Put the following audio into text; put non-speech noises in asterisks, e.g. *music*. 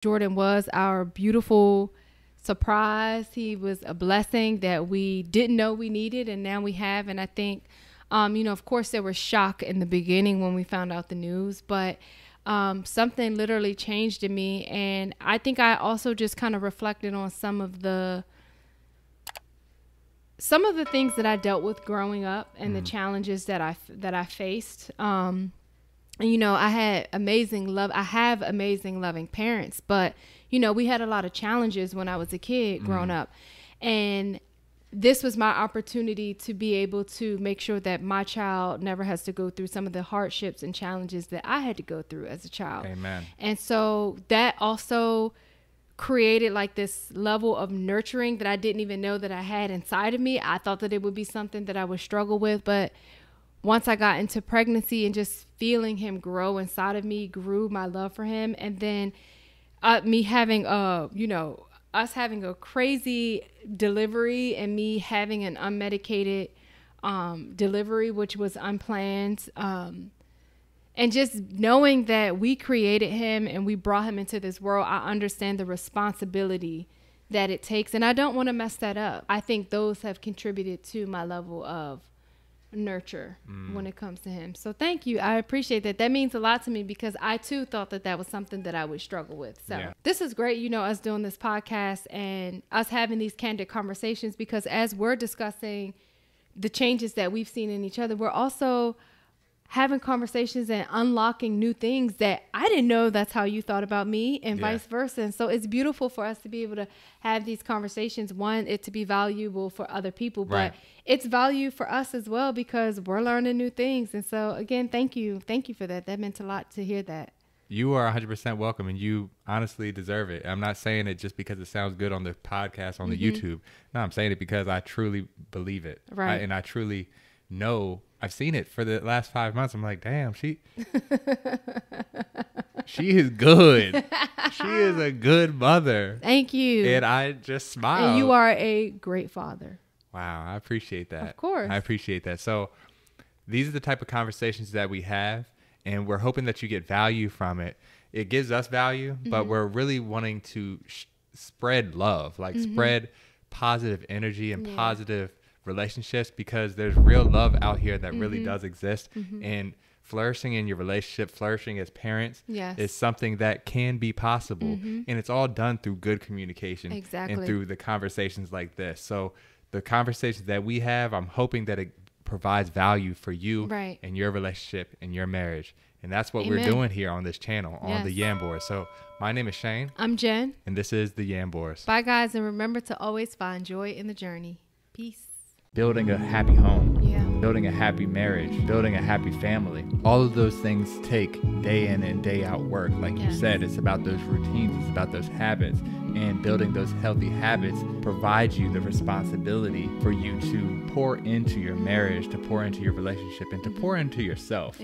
Jordan was our beautiful surprise. He was a blessing that we didn't know we needed, and now we have. And I think, um, you know, of course, there was shock in the beginning when we found out the news, but um, something literally changed in me. And I think I also just kind of reflected on some of the some of the things that I dealt with growing up and the challenges that I that I faced. Um, you know, I had amazing love. I have amazing loving parents, but you know, we had a lot of challenges when I was a kid mm-hmm. growing up, and this was my opportunity to be able to make sure that my child never has to go through some of the hardships and challenges that I had to go through as a child. Amen. And so that also created like this level of nurturing that I didn't even know that I had inside of me. I thought that it would be something that I would struggle with, but once I got into pregnancy and just feeling him grow inside of me grew my love for him. And then uh, me having a you know us having a crazy delivery and me having an unmedicated um, delivery which was unplanned um, and just knowing that we created him and we brought him into this world i understand the responsibility that it takes. And i don't want to mess that up. I think those have contributed to my level of nurture mm. when it comes to him. So thank you. I appreciate that. That means a lot to me because i too thought that that was something that i would struggle with. So Yeah. this is great you know us doing this podcast and us having these candid conversations because as we're discussing the changes that we've seen in each other we're also having conversations and unlocking new things that I didn't know that's how you thought about me and Yeah. vice versa. And so it's beautiful for us to be able to have these conversations. One, it to be valuable for other people, but Right. it's value for us as well because we're learning new things. And so again, thank you. Thank you for that. That meant a lot to hear that. You are 100% welcome and you honestly deserve it. I'm not saying it just because it sounds good on the podcast, on the mm-hmm. YouTube. No, I'm saying it because I truly believe it. I- Right. and I truly know I've seen it for the last five months. I'm like, damn, she, *laughs* she is good. she is a *laughs* good mother. Thank you. And I just smile. and you are a great father. Wow, I appreciate that. Of course. I appreciate that. So these are the type of conversations that we have and we're hoping that you get value from it. It gives us value, but Mm-hmm. we're really wanting to sh- spread love, like spread positive energy and Yeah. positive relationships because there's real love out here that Mm-hmm. really does exist and flourishing in your relationship, flourishing as parents Yes. is something that can be possible and it's all done through good communication Exactly. and through the conversations like this. So the conversations that we have, I'm hoping that it provides value for you Right. and your relationship and your marriage. And that's what we're doing here on this channel on the Yes. Yambors. So my name is Shane I'm Jen. and this is the Yam. Bye, guys. And remember to always find joy in the journey. Peace. Building a happy home. Yeah. building a happy marriage, building a happy family. All of those things take day in and day out work. Like you said, it's about those routines, it's about those habits. And building those healthy habits provides you the responsibility for you to pour into your marriage, to pour into your relationship, and to pour into yourself.